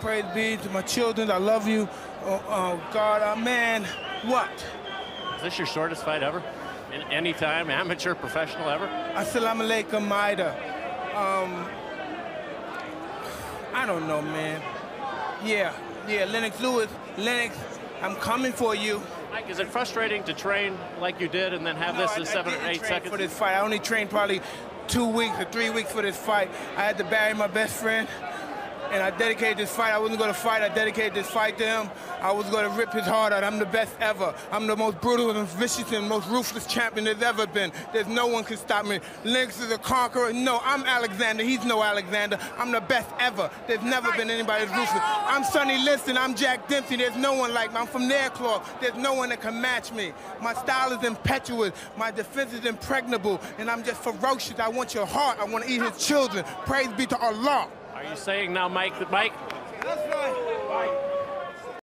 praise be to my children. I love you. Oh, oh God, uh, man, what? Is this your shortest fight ever? In any time, amateur, professional ever? Assalamu alaikum, Maida. Um, I don't know, man. Yeah, yeah, Lennox Lewis. Lennox, I'm coming for you. Mike, is it frustrating to train like you did and then have No, this I- in I seven or didn't eight seconds? For this fight, I only trained probably two weeks or three weeks for this fight. I had to bury my best friend, and I dedicated this fight. I wasn't going to fight. I dedicated this fight to him. I was going to rip his heart out. I'm the best ever. I'm the most brutal and vicious and most ruthless champion there's ever been. There's no one can stop me. Lennox is a conqueror. No, I'm Alexander. He's no Alexander. I'm the best ever. There's never been anybody as ruthless. I'm Sonny Liston. I'm Jack Dempsey. There's no one like me. I'm from Nairclaw. There's no one that can match me. My style is impetuous. My defense is impregnable. And I'm just ferocious. I want your heart. I want to eat his children. Praise be to Allah. Are you saying now, Mike, That's right.